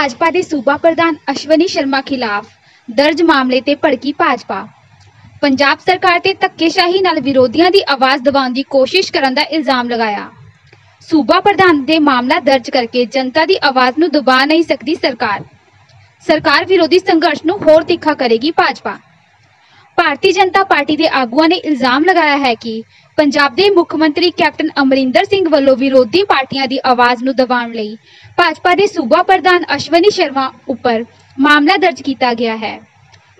ਭਾਜਪਾ ਦੇ ਸੂਬਾ ਪ੍ਰਧਾਨ ਅਸ਼ਵਨੀ ਸ਼ਰਮਾ ਖਿਲਾਫ ਦਰਜ ਮਾਮਲੇ ਤੇ ਭੜਕੀ ਭਾਜਪਾ। ਪੰਜਾਬ ਸਰਕਾਰ ਤੇ ਧੱਕੇਸ਼ਾਹੀ ਨਾਲ ਵਿਰੋਧੀਆਂ ਦੀ ਆਵਾਜ਼ ਦਬਾਉਣ ਦੀ ਕੋਸ਼ਿਸ਼ ਕਰਨ ਦਾ ਇਲਜ਼ਾਮ ਲਗਾਇਆ। ਸੂਬਾ ਪ੍ਰਧਾਨ ਦੇ ਮਾਮਲਾ ਦਰਜ ਕਰਕੇ ਜਨਤਾ ਦੀ ਆਵਾਜ਼ ਨੂੰ ਦਬਾ ਨਹੀਂ ਸਕਦੀ ਸਰਕਾਰ। ਸਰਕਾਰ ਵਿਰੋਧੀ ਸੰਘਰਸ਼ ਨੂੰ ਹੋਰ ਤਿੱਖਾ ਕਰੇਗੀ ਭਾਜਪਾ। ਭਾਰਤੀ ਜਨਤਾ ਪਾਰਟੀ ਦੇ ਆਗੂਆਂ ਨੇ ਇਲਜ਼ਾਮ ਲਗਾਇਆ ਹੈ ਕਿ ਪੰਜਾਬ ਦੇ ਮੁੱਖ ਮੰਤਰੀ ਕੈਪਟਨ ਅਮਰਿੰਦਰ ਸਿੰਘ ਵੱਲੋਂ ਵਿਰੋਧੀ ਪਾਰਟੀਆਂ ਦੀ ਆਵਾਜ਼ ਨੂੰ ਦਬਾਉਣ ਲਈ ਭਾਜਪਾ ਦੇ ਸੂਬਾ ਪ੍ਰਧਾਨ ਅਸ਼ਵਨੀ ਸ਼ਰਮਾ ਉੱਪਰ ਮਾਮਲਾ ਦਰਜ ਕੀਤਾ ਗਿਆ ਹੈ।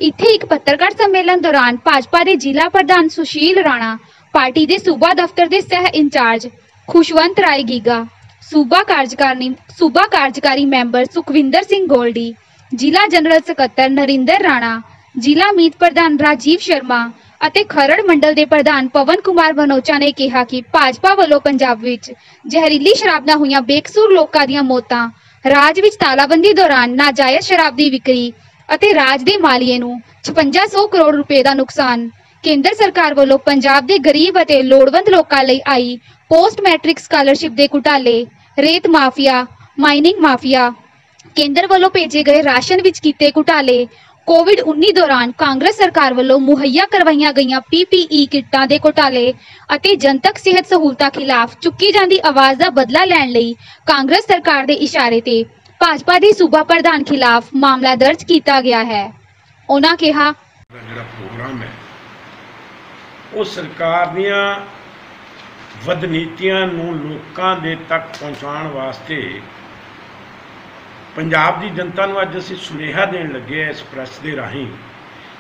ਇੱਥੇ ਇੱਕ ਪੱਤਰਕਾਰ ਸੰਮੇਲਨ ਦੌਰਾਨ ਭਾਜਪਾ ਦੇ ਜ਼ਿਲ੍ਹਾ ਪ੍ਰਧਾਨ ਸੁਸ਼ੀਲ ਰਾਣਾ, ਪਾਰਟੀ ਦੇ ਸੂਬਾ ਦਫ਼ਤਰ ਦੇ ਸਹਿ ਇੰਚਾਰਜ ਖੁਸ਼ਵੰਤ ਰਾਏ ਗੀਗਾ, ਸੂਬਾ ਕਾਰਜਕਾਰਨੀ, ਸੂਬਾ ਕਾਰਜਕਾਰੀ ਮੈਂਬਰ ਸੁਖਵਿੰਦਰ ਸਿੰਘ ਗੋਲਡੀ, ਜ਼ਿਲ੍ਹਾ ਜਨਰਲ ਸਕੱਤਰ ਨਰਿੰਦਰ ਰਾਣਾ, ਜ਼ਿਲ੍ਹਾ ਮੀਤ ਪ੍ਰਧਾਨ ਰਾਜੀਵ ਸ਼ਰਮਾ ਅਤੇ ਖਰੜ ਮੰਡਲ ਦੇ ਪ੍ਰਧਾਨ ਪਵਨ ਕੁਮਾਰ ਬਨੋਚਾ ਨੇ ਕਿਹਾ ਕਿ ਭਾਜਪਾ ਵੱਲੋਂ ਪੰਜਾਬ ਵਿੱਚ ਜ਼ਹਿਰੀਲੀ ਸ਼ਰਾਬ ਨਾਲ ਹੋਈਆਂ ਬੇਕਸੂਰ ਲੋਕਾਂ ਦੀਆਂ ਮੌਤਾਂ, ਰਾਜ ਵਿੱਚ ਤਾਲਾਬੰਦੀ ਦੌਰਾਨ ਨਾਜਾਇਜ਼ ਸ਼ਰਾਬ ਦੀ ਵਿਕਰੀ ਅਤੇ ਰਾਜ ਦੇ ਮਾਲੀਏ ਨੂੰ 5600 ਕਰੋੜ ਰੁਪਏ ਦਾ ਨੁਕਸਾਨ, ਕੇਂਦਰ ਸਰਕਾਰ ਵੱਲੋਂ ਪੰਜਾਬ ਦੇ ਗਰੀਬ ਅਤੇ ਲੋੜਵੰਦ ਲੋਕਾਂ ਲਈ ਆਈ ਪੋਸਟ ਮੈਟ੍ਰਿਕ ਸਕਾਲਰਸ਼ਿਪ ਦੇ ਘੁਟਾਲੇ, ਰੇਤ ਮਾਫੀਆ, ਮਾਈਨਿੰਗ ਮਾਫੀਆ, ਕੇਂਦਰ ਵੱਲੋਂ ਭੇਜੇ ਗਏ ਰਾਸ਼ਨ ਵਿੱਚ ਕੀਤੇ ਘੁਟਾਲੇ ਕੋਵਿਡ-19 ਦੌਰਾਨ ਕਾਂਗਰਸ ਸਰਕਾਰ ਵੱਲੋਂ ਮੁਹੱਈਆ ਕਰਵਾਈਆਂ ਗਈਆਂ ਪੀਪੀਈ ਕਿੱਟਾਂ ਦੇ ਘੁਟਾਲੇ ਅਤੇ ਜਨਤਕ ਸਿਹਤ ਸਹੂਲਤਾਂ ਖਿਲਾਫ ਚੁੱਕੀ ਜਾਂਦੀ ਆਵਾਜ਼ ਦਾ ਬਦਲਾ ਲੈਣ ਲਈ ਕਾਂਗਰਸ ਸਰਕਾਰ ਦੇ ਇਸ਼ਾਰੇ ਤੇ ਭਾਜਪਾ ਦੇ ਸੂਬਾ ਪ੍ਰਧਾਨ ਖਿਲਾਫ ਮਾਮਲਾ ਦਰਜ ਕੀਤਾ ਗਿਆ ਹੈ। ਉਹਨਾਂ ਕਿਹਾ ਜਿਹੜਾ ਪ੍ਰੋਗਰਾਮ ਹੈ, ਉਹ ਸਰਕਾਰ ਦੀਆਂ ਵਦਨੀਤੀਆਂ ਨੂੰ ਲੋਕਾਂ ਦੇ ਤੱਕ ਪਹੁੰਚਾਉਣ ਵਾਸਤੇ ਪੰਜਾਬ ਦੀ ਜਨਤਾ ਨੂੰ ਅੱਜ ਅਸੀਂ ਸੁਨੇਹਾ ਦੇਣ ਲੱਗੇ ਹਾਂ ਇਸ ਪ੍ਰੈਸ ਦੇ ਰਾਹੀਂ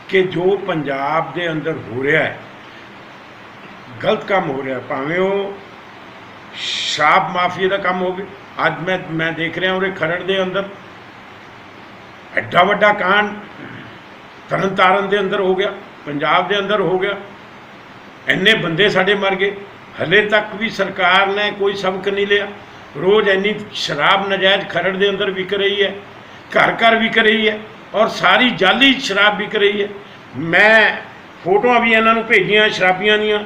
ਕਿ ਜੋ ਪੰਜਾਬ ਦੇ ਅੰਦਰ ਹੋ ਰਿਹਾ ਹੈ, ਗਲਤ ਕੰਮ ਹੋ ਰਿਹਾ, ਭਾਵੇਂ ਉਹ ਸ਼ਰਾਬ ਮਾਫੀਆ ਦਾ ਕੰਮ ਹੋਵੇ, ਅੱਜ ਮੈਂ ਮੈਂ ਦੇਖ ਰਿਹਾ ਉਹਦੇ ਖਰੜ ਦੇ ਅੰਦਰ, ਐਡਾ ਵੱਡਾ ਕਾਂਡ ਤਰਨਤਾਰਨ ਦੇ ਅੰਦਰ ਹੋ ਗਿਆ, ਪੰਜਾਬ ਦੇ ਅੰਦਰ ਹੋ ਗਿਆ, ਇੰਨੇ ਬੰਦੇ ਸਾਡੇ ਮਰ ਗਏ, ਹਲੇ ਤੱਕ ਵੀ ਸਰਕਾਰ ਨੇ ਕੋਈ ਸਬਕ ਨਹੀਂ ਲਿਆ। ਰੋਜ਼ ਇੰਨੀ ਸ਼ਰਾਬ ਨਜਾਇਜ਼ ਖਰੜ ਦੇ ਅੰਦਰ ਵਿਕ ਰਹੀ ਹੈ ਘਰ ਘਰ ਵਿਕ ਰਹੀ ਹੈ ਔਰ ਸਾਰੀ ਜਾਲੀ ਸ਼ਰਾਬ ਵਿਕ ਰਹੀ ਹੈ। ਮੈਂ ਫੋਟੋਆਂ ਵੀ ਇਹਨਾਂ ਨੂੰ ਭੇਜੀਆਂ ਸ਼ਰਾਬੀਆਂ ਦੀਆਂ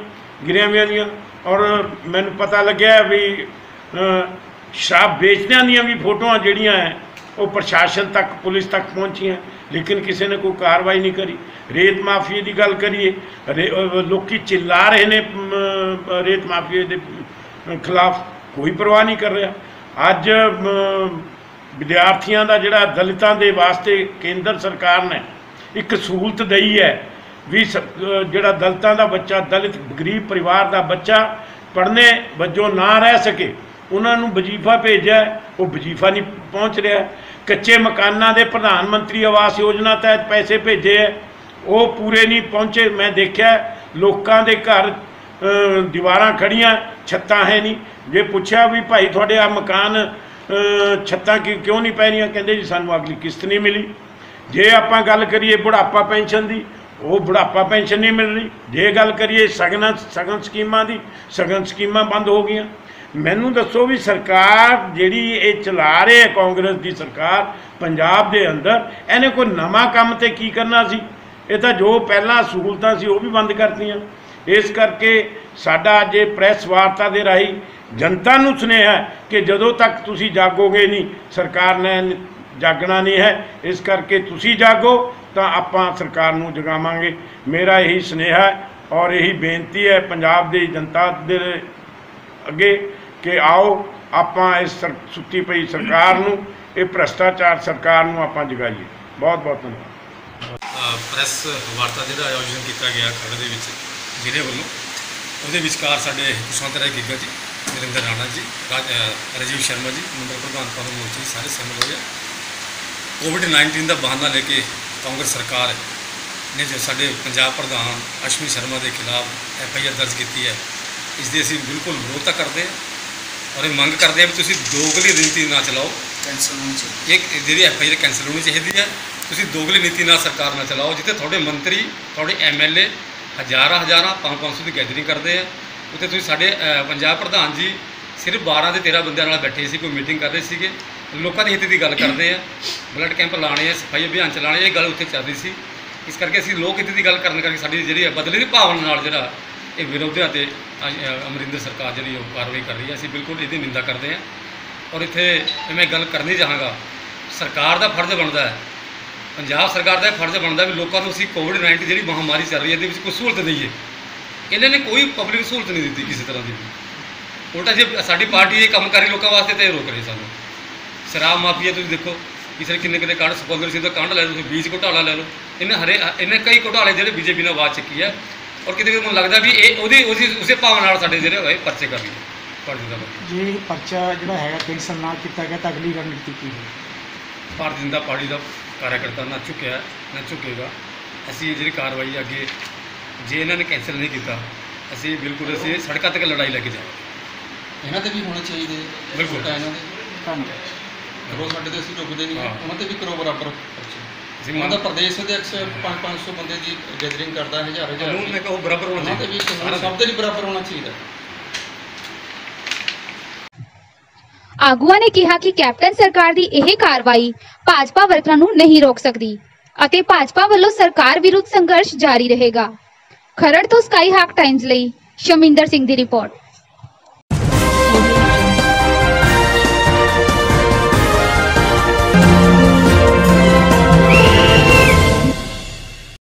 ਗਿਰਿਆਵਿਆਂ ਦੀਆਂ ਔਰ ਮੈਨੂੰ ਪਤਾ ਲੱਗਿਆ ਵੀ ਸ਼ਰਾਬ ਵੇਚਦਿਆਂ ਦੀਆਂ ਵੀ ਫੋਟੋਆਂ ਜਿਹੜੀਆਂ ਹੈ ਉਹ ਪ੍ਰਸ਼ਾਸਨ ਤੱਕ ਪੁਲਿਸ ਤੱਕ ਪਹੁੰਚੀਆਂ। ਲੇਕਿਨ ਕਿਸੇ ਨੇ ਕੋਈ ਕਾਰਵਾਈ ਨਹੀਂ ਕਰੀ। ਰੇਤ ਮਾਫੀਏ ਦੀ ਗੱਲ ਕਰੀਏ ਰੇ- ਅ, ਲੋਕੀ ਚਿੱਲਾ ਰਹੇ ਨੇ ਰੇਤ ਮਾਫੀਏ ਦੇ ਖਿਲਾਫ। ਕੋਈ ਪਰਵਾਹ ਨਹੀਂ ਕਰ ਰਿਹਾ। ਅੱਜ ਵਿਦਿਆਰਥੀਆਂ ਦਾ ਜਿਹੜਾ ਦਲਿਤਾਂ ਦੇ ਵਾਸਤੇ ਕੇਂਦਰ ਸਰਕਾਰ ਨੇ ਇੱਕ ਸਹੂਲਤ ਦਈ ਹੈ ਵੀ ਸ- ਜਿਹੜਾ ਦਲਿਤਾਂ ਦਾ ਬੱਚਾ, ਦਲਿਤ ਗਰੀਬ ਪਰਿਵਾਰ ਦਾ ਬੱਚਾ ਪੜ੍ਹਨੇ ਵਜੋਂ ਨਾ ਰਹਿ ਸਕੇ, ਉਹਨਾਂ ਨੂੰ ਵਜ਼ੀਫਾ ਭੇਜਿਆ, ਉਹ ਵਜ਼ੀਫਾ ਨਹੀਂ ਪਹੁੰਚ ਰਿਹਾ। ਕੱਚੇ ਮਕਾਨਾਂ ਦੇ ਪ੍ਰਧਾਨ ਮੰਤਰੀ ਆਵਾਸ ਯੋਜਨਾ ਤਹਿਤ ਪੈਸੇ ਭੇਜੇ ਹੈ, ਉਹ ਪੂਰੇ ਨਹੀਂ ਪਹੁੰਚੇ। ਮੈਂ ਦੇਖਿਆ, ਲੋਕਾਂ ਦੇ ਘਰ ਦੀਵਾਰਾਂ ਖੜੀਆਂ, ਛੱਤਾਂ ਹੈ ਨਹੀਂ। ਜੇ ਪੁੱਛਿਆ ਵੀ ਭਾਈ ਤੁਹਾਡੇ ਆ ਮਕਾਨ ਛੱਤਾਂ ਕਿ, ਕਿਉਂ ਨਹੀਂ ਪੈ ਰਹੀਆਂ? ਕਹਿੰਦੇ ਜੀ ਸਾਨੂੰ ਅਗਲੀ ਕਿਸ਼ਤ ਨਹੀਂ ਮਿਲੀ। ਜੇ ਆਪਾਂ ਗੱਲ ਕਰੀਏ ਬੁਢਾਪਾ ਪੈਨਸ਼ਨ ਦੀ, ਉਹ ਬੁਢਾਪਾ ਪੈਨਸ਼ਨ ਨਹੀਂ ਮਿਲ ਰਹੀ। ਜੇ ਗੱਲ ਕਰੀਏ ਸਗਨ ਸਗਨ ਸਕੀਮਾਂ ਦੀ, ਸਗਨ ਸਕੀਮਾਂ ਬੰਦ ਹੋ ਗਈਆਂ। ਮੈਨੂੰ ਦੱਸੋ ਵੀ ਸਰਕਾਰ ਜਿਹੜੀ ਇਹ ਚਲਾ ਰਹੀ ਹੈ ਕਾਂਗਰਸ ਦੀ ਸਰਕਾਰ, ਪੰਜਾਬ ਦੇ ਅੰਦਰ, ਇਹਨੇ ਕੋਈ ਨਵਾਂ ਕੰਮ ਤੇ ਕੀ ਕਰਨਾ ਸੀ? ਇਹ ਤਾਂ ਜੋ ਪਹਿਲਾਂ ਸਹੂਲਤਾਂ ਸੀ, ਉਹ ਵੀ ਬੰਦ ਕਰਤੀਆਂ। ਇਸ ਕਰਕੇ ਸਾਡਾ ਅੱਜ ਇਹ ਪ੍ਰੈਸ ਵਾਰਤਾ ਦੇ ਰਾਹੀਂ ਜਨਤਾ ਨੂੰ ਸੁਨੇਹਾ ਕਿ ਜਦੋਂ ਤੱਕ ਤੁਸੀਂ ਜਾਗੋਗੇ ਨਹੀਂ ਸਰਕਾਰ ਨੇ ਜਾਗਣਾ ਨਹੀਂ ਹੈ ਇਸ ਕਰਕੇ ਤੁਸੀਂ ਜਾਗੋ ਤਾਂ ਆਪਾਂ ਸਰਕਾਰ ਨੂੰ ਜਗਾਵਾਂਗੇ। ਮੇਰਾ ਇਹੀ ਸੁਨੇਹਾ ਹੈ ਔਰ ਇਹੀ ਬੇਨਤੀ ਹੈ ਪੰਜਾਬ ਦੀ ਜਨਤਾ ਦੇ ਅੱਗੇ ਕਿ ਆਓ ਆਪਾਂ ਇਸ ਸਰ- ਸੁੱਤੀ ਪਈ ਸਰਕਾਰ ਨੂੰ ਇਹ ਭ੍ਰਸ਼ਟਾਚਾਰ ਸਰਕਾਰ ਨੂੰ ਆਪਾਂ ਜਗਾਈਏ। ਬਹੁਤ ਬਹੁਤ ਧੰਨਵਾਦ। ਅ, ਪ੍ਰੈਸ ਵਾਰਤਾ ਜਿਹੜਾ ਆਯੋਜਨ ਕੀਤਾ ਗਿਆ ਖਰੜ ਦੇ ਵਿੱਚ ਜ਼ਿਲ੍ਹੇ ਵੱਲੋਂ। ਉਹਦੇ ਵਿਚਕਾਰ ਸਾਡੇ ਕੁਸ਼ਵੰਤ ਰਾਏ ਗਿੱਗਾ ਜੀ ਨਰਿੰਦਰ ਰਾਣਾ ਜੀ ਰਾਜੀਵ ਸ਼ਰਮਾ ਜੀ ਮੰਡਲ ਪ੍ਰਧਾਨ ਮੋਰਚਾ ਜੀ ਸਾਰੇ ਸ਼ਾਮਲ ਹੋਏ ਆ। ਕੋਵਿਡ 19 ਦਾ ਬਹਾਨਾ ਲੈ ਕੇ ਕਾਂਗਰਸ ਸਰਕਾਰ ਨੇ ਜੋ ਸਾਡੇ ਪੰਜਾਬ ਪ੍ਰਧਾਨ ਅਸ਼ਵਨੀ ਸ਼ਰਮਾ ਦੇ ਖਿਲਾਫ ਐਫ ਆਈ ਆਰ ਦਰਜ ਕੀਤੀ ਹੈ ਇਸ ਦੀ ਅਸੀਂ ਬਿਲਕੁਲ ਵਿਰੋਧਤਾ ਕਰਦੇ ਹਾਂ ਔਰ ਇਹ ਮੰਗ ਕਰਦੇ ਹਾਂ ਵੀ ਤੁਸੀਂ ਦੋਗਲੀ ਨੀਤੀ ਨਾ ਚਲਾਓ। ਕੈਂਸਲ ਹੋਣੀ ਚਾਹੀਦੀ। ਇਹ ਜਿਹੜੀ ਐਫ ਆਈ ਆਰ ਕੈਂਸਲ ਹੋਣੀ ਚਾਹੀਦੀ ਹੈ ਤੁਸੀਂ ਦੋਗਲੀ ਨੀਤੀ ਨਾਲ ਸਰਕਾਰ ਨਾਲ ਚਲਾਓ ਜਿੱਥੇ ਤੁਹਾਡੇ ਮੰਤਰੀ ਤੁਹਾਡੇ ਐਮਐਲਏ ਹਜ਼ਾਰਾਂ ਹਜ਼ਾਰਾਂ 500 ਦੀ ਗੈਦਰਿੰਗ ਕਰਦੇ ਆ, ਉੱਥੇ ਤੁਸੀਂ ਸਾਡੇ ਪੰਜਾਬ ਪ੍ਰਧਾਨ ਜੀ ਸਿਰਫ 12 ਤੇ 13 ਬੰਦਿਆਂ ਨਾਲ ਬੈਠੇ ਸੀ, ਕੋਈ ਮੀਟਿੰਗ ਕਰ ਰਹੇ ਸੀਗੇ, ਲੋਕਾਂ ਦੇ ਹਿੱਤ ਦੀ ਗੱਲ ਕਰਦੇ ਆ ਬਲੱਡ ਕੈਂਪ ਲਾਣੇ ਆ, ਸਫ਼ਾਈ ਅਭਿਆਨ ਚਲਾਣੇ ਇਹ ਗੱਲ ਉੱਥੇ ਚੱਲਦੀ ਸੀ। ਇਸ ਕਰਕੇ ਅਸੀਂ ਲੋਕ ਹਿੱਤ ਦੀ ਗੱਲ ਕਰਨ ਕਰਕੇ ਸਾਡੀ ਜਿਹੜੀ ਹੈ ਬਦਲੇ ਦੀ ਭਾਵਨਾ ਨਾਲ ਜਿਹੜਾ ਇਹ ਵਿਰੋਧੀਆਂ ਤੇ ਅਮਰਿੰਦਰ ਸਰਕਾਰ ਜਿਹੜੀ ਉਹ ਕਾਰਵਾਈ ਕਰ ਰਹੀ ਹੈ ਅਸੀਂ ਬਿਲਕੁਲ ਇਹਦੀ ਨਿੰਦਾ ਕਰਦੇ ਹਾਂ ਔਰ ਇੱਥੇ ਮੈਂ ਗੱਲ ਕਰਨੀ ਚਾਹਾਂਗਾ, ਸਰਕਾਰ ਦਾ ਫਰਜ਼ ਬਣਦਾ ਹੈ ਪੰਜਾਬ ਸਰਕਾਰ ਦਾ ਇਹ ਫਰਜ਼ ਬਣਦਾ ਵੀ ਲੋਕਾਂ ਨੂੰ ਅਸੀਂ ਕੋਵਿਡ 19 ਜਿਹੜੀ ਮਹਾਮਾਰੀ ਚੱਲ ਰਹੀ ਹੈ ਇਹਦੇ ਵਿੱਚ ਕੋਈ ਸਹੂਲਤ ਦਈਏ ਇਹਨਾਂ ਨੇ ਕੋਈ ਪਬਲਿਕ ਸਹੂਲਤ ਨਹੀਂ ਦਿੱਤੀ ਕਿਸੇ ਤਰ੍ਹਾਂ ਦੀ ਉਲਟਾ ਜੇ ਸਾਡੀ ਪਾਰਟੀ ਇਹ ਕੰਮ ਕਰ ਰਹੀ ਲੋਕਾਂ ਵਾਸਤੇ ਤੇ ਇਹ ਰੋਕ ਰਹੀ ਸਾਨੂੰ। ਸ਼ਰਾਬ ਮਾਫੀਆ ਤੁਸੀਂ ਦੇਖੋ ਕਿਸੇ ਕਿੰਨੇ ਕਿੰਨੇ ਕਾਂਡ ਸਪੋਂਸਰ ਸੀ ਦਾ ਕਾਂਡ ਲੈ ਲਓ ਤੁਸੀਂ ਬੀਜ ਘੁਟਾਲਾ ਲੈ ਲਓ। ਇਹਨੇ ਹਰੇ ਇਹਨੇ ਕਈ ਘੁਟਾਲੇ ਜਿਹੜੇ ਬੀਜੇਪੀ ਨੇ ਆਵਾਜ਼ ਚੱਕੀ ਹੈ। ਔਰ ਕਿਤੇ ਕਿਤੇ ਮੈਨੂੰ ਲੱਗਦਾ ਵੀ ਇਹ ਉਹਦੀ ਉਹਦੀ ਉਸੇ ਭਾਵ ਨਾਲ ਸਾਡੇ ਜਿਹੜੇ ਹੋਏ ਪਰਚੇ ਕਰ ਰਹੀ ਭਾਰਤੀ ਜਨਤਾ ਪਾਰਟੀ ਜੇ ਪਰਚਾ ਜਿਹੜਾ ਹੈਗਾ ਕੈਂਸਲ ਨਾ ਕੀਤਾ ਗਿਆ ਤਾਂ ਅਗਲੀ ਰਣਨੀਤੀ ਕੀ ਹੈ ਭਾਰਤੀ ਜਨਤਾ ਪਾਰਟੀ ਦਾ ਕਾਰਜਕਰਤਾ ਨਾ ਚੁੱਕਿਆ ਨਾ ਝੁਕੇਗਾ। ਅਸੀਂ ਇਹ ਜਿਹੜੀ ਕਾਰਵਾਈ ਅੱਗੇ ਜੇ ਇਹਨਾਂ ਨੇ ਕੈਂਸਲ ਨਹੀਂ ਕੀਤਾ ਅਸੀਂ ਬਿਲਕੁਲ ਅਸੀਂ ਸੜਕਾਂ ਤੱਕ ਲੜਾਈ ਲੈ ਕੇ ਜਾਵਾਂਗੇ। ਇਹਨਾਂ ਤੇ ਵੀ ਹੋਣੇ ਚਾਹੀਦੇ ਬਿਲਕੁਲ। ਇਹਨਾਂ ਦੇ। ਧੰਨਵਾਦ। ਰੋ ਸਾਡੇ ਤੇ ਅਸੀਂ ਰੁਕਦੇ ਨਹੀਂ ਹਾਂ। ਉਹਨਾਂ ਤੇ ਵੀ ਕਰੋ ਬਰਾਬਰ। ਖਰਚੇ ਅਸੀਂ ਉਹਨਾਂ ਮੰਨ ਦਾ ਪ੍ਰਦੇਸ਼ ਅਧਿਕਸ਼ 5-500 ਬੰਦੇ ਦੀ ਗੈਦਰਿੰਗ ਕਰਦਾ ਹੈ ਹਜ਼ਾਰ ਹਜ਼ਾਰ ਕਾਨੂੰਨ ਮੈਂ ਕਹੋ ਬਰਾਬਰ ਹੋਣਾ ਉਹਨਾਂ ਤੇ ਵੀ ਚਾਹੀਦਾ ਕਾਨੂੰਨ ਸਭ ਦੇ ਲਈ ਬਰਾਬਰ ਹੋਣਾ ਚਾਹੀਦਾ। ਆਗੂਆਂ ਨੇ ਕਿਹਾ ਕਿ ਕੈਪਟਨ ਸਰਕਾਰ ਦੀ ਇਹ ਕਾਰਵਾਈ ਭਾਜਪਾ ਵਰਕਰਾਂ ਨੂੰ ਨਹੀਂ ਰੋਕ ਸਕਦੀ ਅਤੇ ਭਾਜਪਾ ਵੱਲੋਂ ਸਰਕਾਰ ਵਿਰੁੱਧ ਸੰਘਰਸ਼ ਜਾਰੀ ਰਹੇਗਾ। ਖਰੜ ਤੋਂ ਸਕਾਈ ਹਾਕ ਟਾਈਮਜ਼ ਲਈ ਸ਼ਮਿੰਦਰ ਸਿੰਘ ਦੀ ਰਿਪੋਰਟ।